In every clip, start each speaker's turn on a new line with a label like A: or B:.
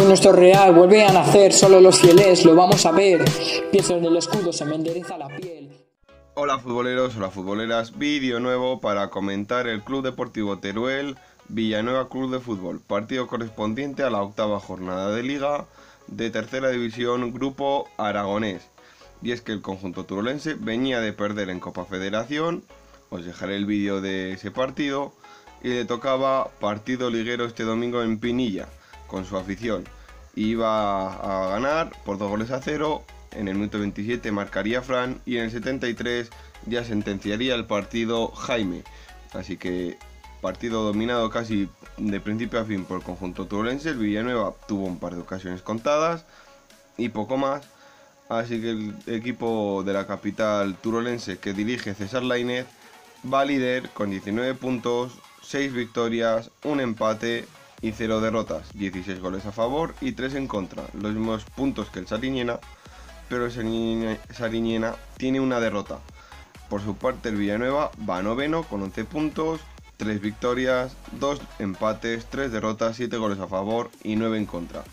A: Hoy nuestro Real vuelve a nacer, solo los fieles lo vamos a ver. Pienso en el escudo, se me endereza la piel.
B: Hola futboleros, hola futboleras, vídeo nuevo para comentar el Club Deportivo Teruel Villanueva Club de Fútbol, partido correspondiente a la octava jornada de liga de tercera división Grupo Aragonés. Y es que el conjunto turolense venía de perder en Copa Federación, os dejaré el vídeo de ese partido, y le tocaba partido liguero este domingo en Pinilla, con su afición. Iba a ganar por dos goles a cero, en el minuto 27 marcaría Fran y en el 73 ya sentenciaría el partido Jaime. Así que partido dominado casi de principio a fin por el conjunto turolense. El Villanueva tuvo un par de ocasiones contadas y poco más. Así que el equipo de la capital turolense que dirige César Lainez va líder con 19 puntos, 6 victorias, un empate y 0 derrotas, 16 goles a favor y 3 en contra, los mismos puntos que el Sariñena, pero el Sariñena tiene una derrota. Por su parte el Villanueva va noveno con 11 puntos, 3 victorias, 2 empates, 3 derrotas, 7 goles a favor y 9 en contra.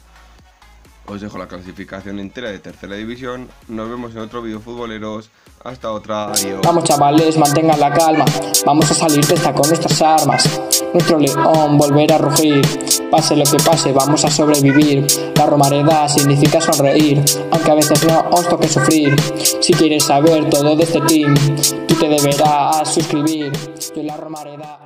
B: Os dejo la clasificación entera de tercera división. Nos vemos en otro vídeo futboleros. Hasta otra. Adiós.
A: Vamos chavales, mantengan la calma. Vamos a salir de esta con nuestras armas. Nuestro león volverá a rugir. Pase lo que pase, vamos a sobrevivir. La romareda significa sonreír, aunque a veces no os toque sufrir. Si quieres saber todo de este team, tú te deberás suscribir. Yo la romareda.